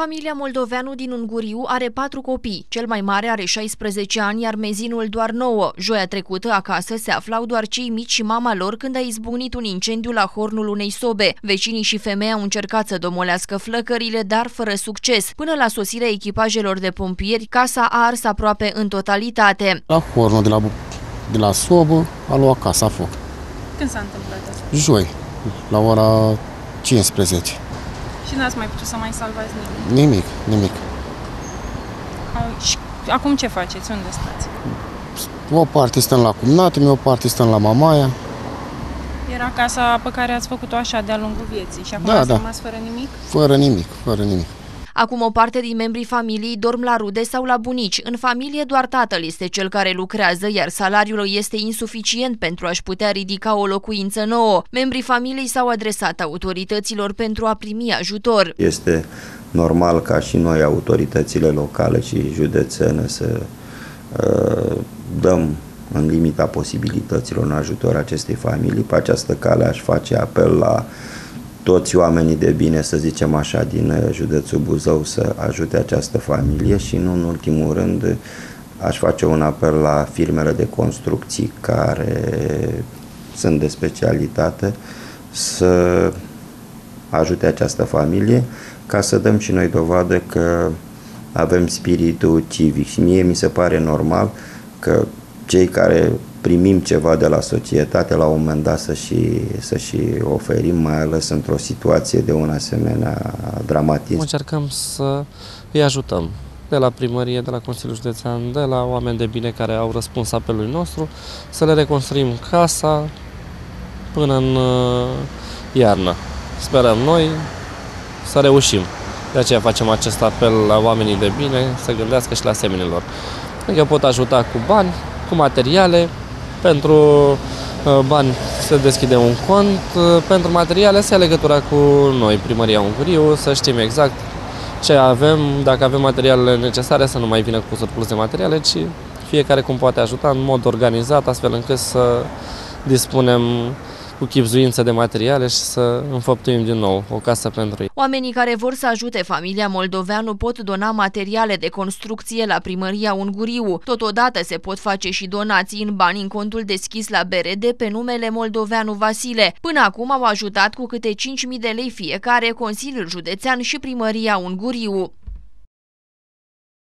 Familia Moldoveanu din Unguriu are patru copii. Cel mai mare are 16 ani, iar mezinul doar 9. Joia trecută, acasă, se aflau doar cei mici și mama lor când a izbucnit un incendiu la hornul unei sobe. Vecinii și femeia au încercat să domolească flăcările, dar fără succes. Până la sosirea echipajelor de pompieri, casa a ars aproape în totalitate. La hornul de la, de la sobă a luat casa foc. Când s-a întâmplat asta? Joi, la ora 15. Și n-ați mai putut să mai salvați nimic. Nimic, nimic. Și acum ce faceți? Unde stați? O parte stăm la cumnatul meu, o parte stăm la mamaia. Era casa pe care ați făcut-o așa de-a lungul vieții și acum Da, ați da. rămas fără nimic? Fără nimic, fără nimic. Acum o parte din membrii familiei dorm la rude sau la bunici. În familie doar tatăl este cel care lucrează, iar salariul este insuficient pentru a-și putea ridica o locuință nouă. Membrii familiei s-au adresat autorităților pentru a primi ajutor. Este normal ca și noi, autoritățile locale și județene, să uh, dăm în limita posibilităților în ajutor acestei familii. Pe această cale aș face apel la toți oamenii de bine, să zicem așa, din uh, județul Buzău să ajute această familie și nu în ultimul rând aș face un apel la firmele de construcții care sunt de specialitate să ajute această familie ca să dăm și noi dovadă că avem spiritul civic. Și mie mi se pare normal că cei care primim ceva de la societate la un moment dat să și, să și oferim, mai ales într-o situație de un asemenea dramatism. Încercăm să îi ajutăm de la primărie, de la Consiliul Județean, de la oameni de bine care au răspuns apelului nostru, să le reconstruim casa până în uh, iarnă. Sperăm noi să reușim. De aceea facem acest apel la oamenii de bine să gândească și la seminilor. Adică pot ajuta cu bani, cu materiale, pentru uh, bani. Se deschide un cont, uh, pentru materiale se ia legătura cu noi, Primăria Unguriu, să știm exact ce avem, dacă avem materialele necesare, să nu mai vină cu surplus de materiale, ci fiecare cum poate ajuta în mod organizat, astfel încât să dispunem cu chipzuință de materiale și să înfăptuim din nou o casă pentru ei. Oamenii care vor să ajute familia Moldoveanu pot dona materiale de construcție la primăria Unguriu. Totodată se pot face și donații în bani în contul deschis la BRD pe numele Moldoveanu Vasile. Până acum au ajutat cu câte 5.000 de lei fiecare Consiliul Județean și primăria Unguriu.